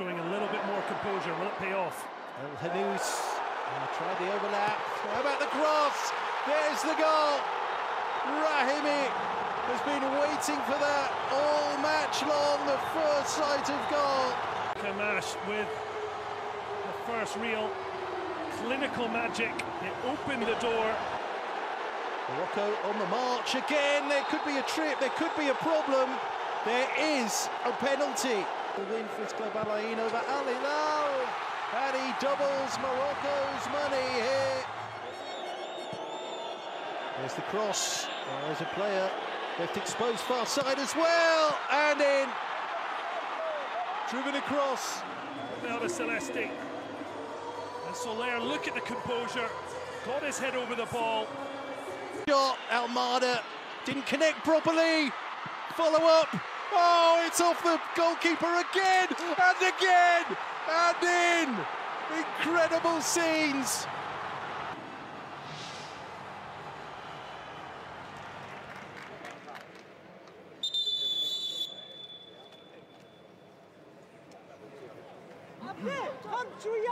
showing a little bit more composure. Will it pay off? El Khannouss uh, tried the overlap. How about the cross? There's the goal. Rahimi has been waiting for that all match long. The first sight of goal. Kamash with the first real clinical magic. It opened the door. Morocco on the march again. There could be a trip. There could be a problem. There is a penalty. The win for his club Al Ain over Al Hilal. And he doubles Morocco's money here. There's the cross. There's a player left exposed far side as well. And in. Driven across. Now the Celeste. And Soler, look at the composure. Got his head over the ball. Shot. Almada didn't connect properly. Follow up. Oh, it's off the goalkeeper again and again and in. Incredible scenes. Free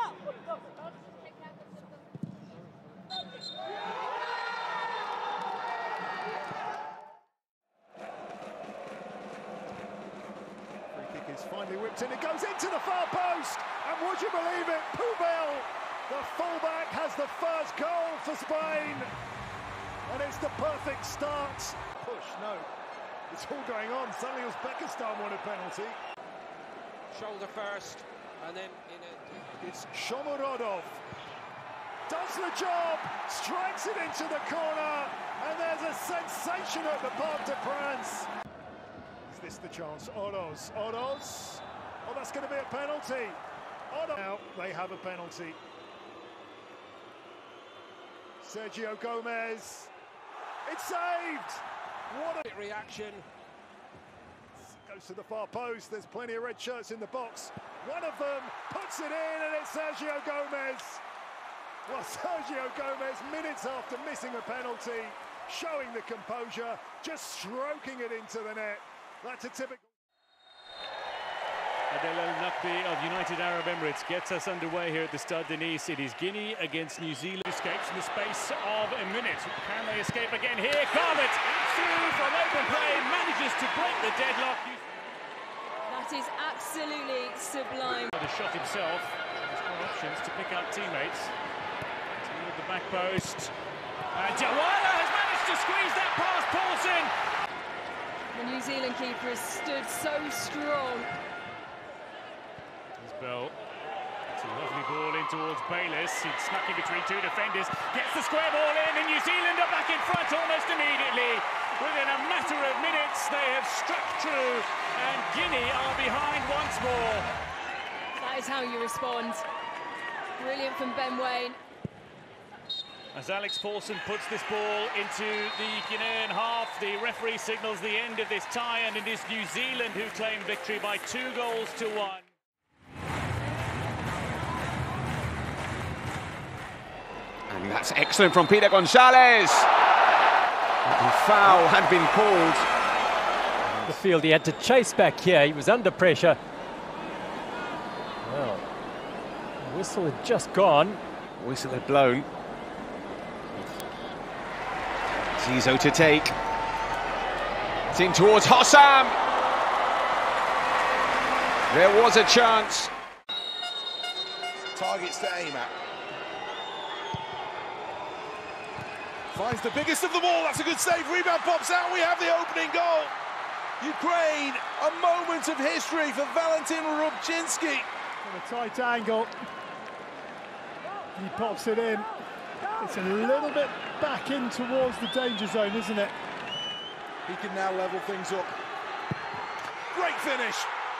is finally whipped in. It goes into the far post. And would you believe it? Pubill, the fullback, has the first goal for Spain. And it's the perfect start. Push, no. It's all going on. Suddenly Uzbekistan won a penalty. Shoulder first, and then in a. It's Shomurodov. Does the job, strikes it into the corner, and there's a sensation at the Parc de France. Is this the chance? Oros, Oroz. Oh, that's going to be a penalty. Oh, Oroz. Now they have a penalty. Sergio Gomez. It's saved. What a reaction. Goes to the far post. There's plenty of red shirts in the box. One of them puts it in, and it's Sergio Gomez. Well, Sergio Gomez, minutes after missing a penalty, showing the composure, just stroking it into the net. That's a typical. Adel El Nakbi of United Arab Emirates gets us underway here at the Stade de Nice. It is Guinea against New Zealand. Escapes in the space of a minute. Can they escape again here? Carvet through from open play, manages to break the deadlock. That is absolutely sublime. The shot himself has got options to pick out teammates. Toward the back post. And Jawala has managed to squeeze that past Paulsen. The New Zealand keeper has stood so strong. Bell. It's a lovely ball in towards Bayliss. It's snuck in between two defenders. Gets the square ball in, and New Zealand are back in front almost immediately. Within a matter of minutes, they have struck true, and Guinea are behind once more. That is how you respond. Brilliant from Ben Waine. As Alex Paulsen puts this ball into the Guinean half, the referee signals the end of this tie, and it is New Zealand who claim victory by two goals to one. And that's excellent from Peter Gonzalez. The foul had been called. The field he had to chase back here. He was under pressure. Well, the whistle had just gone. Whistle had blown. Zizo to take. It's in towards Hossam. There was a chance. Targets to aim at. Finds the biggest of them all. That's a good save. Rebound pops out. We have the opening goal. Ukraine, a moment of history for Valentyn Rubchynskyi. From a tight angle. He pops it in. It's a little bit back in towards the danger zone, isn't it? He can now level things up. Great finish.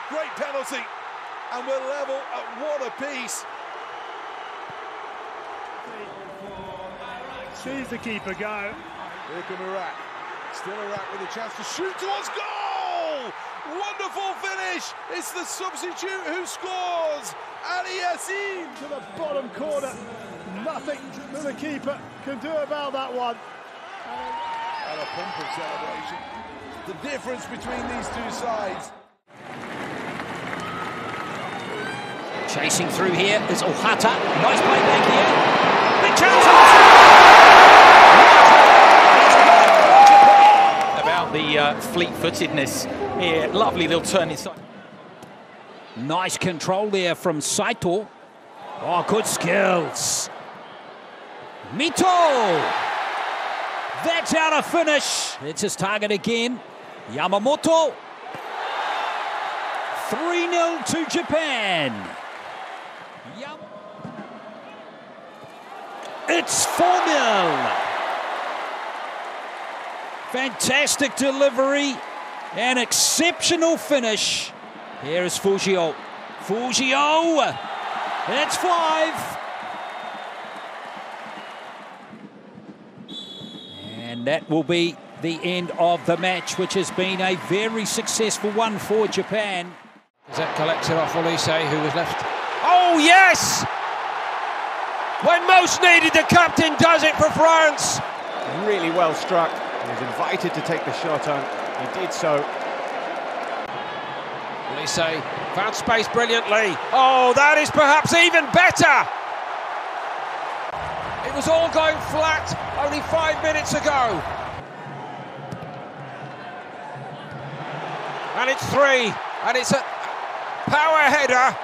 Great penalty. And we're level at one apiece. Sees the keeper go. Here come Iraq. Still Iraq with a chance to shoot towards goal! Wonderful finish! It's the substitute who scores! Ali Yassin! To the bottom corner. Nothing that the keeper can do about that one. And a pump of celebration. The difference between these two sides. Chasing through here is Ohata. Nice play back here. Big chance. About the fleet-footedness here. Lovely little turn inside. Nice control there from Saito. Oh, good skills. Mito. That's out of finish. It's his target again. Yamamoto. 3-0 to Japan. It's 4-0. Fantastic delivery. An exceptional finish. Here is Fujio. Fujio. It's five. And that will be the end of the match, which has been a very successful one for Japan. That collects it off Olise, who was left. Oh, yes! When most needed, the captain does it for France. Really well struck. He was invited to take the shot on. He did so. Olise found space brilliantly. Oh, that is perhaps even better. It was all going flat only five minutes ago. And it's three, and it's a power header.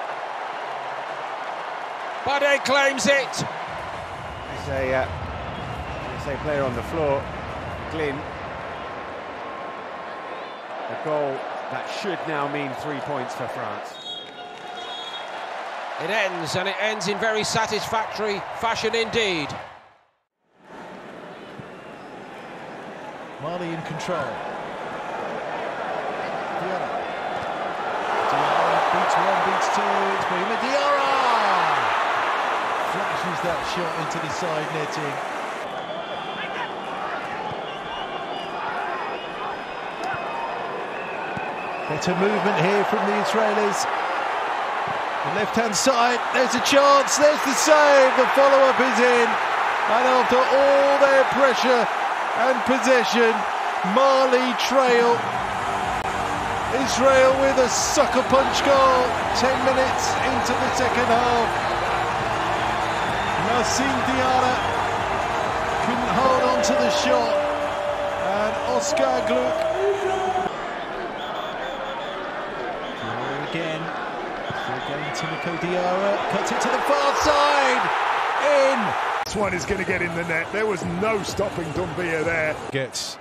Bade claims it. There's a, uh, there's a player on the floor, Glynn. A goal that should now mean three points for France. It ends, and it ends in very satisfactory fashion indeed. Mali in control. Diarra. Diarra beats one, beats two. It's Brahima Diarra! Flashes that shot into the side netting. Better movement here from the Israelis. The left-hand side, there's a chance, there's the save, the follow-up is in. And after all their pressure and possession, Mali trail. Israel with a sucker punch goal, 10 minutes into the second half. Nassim Diarra couldn't hold on to the shot. And Oscar Gloukh. Going to Nico Diarra. Cuts it to the far side. In. This one is going to get in the net. There was no stopping Doumbia there. Gets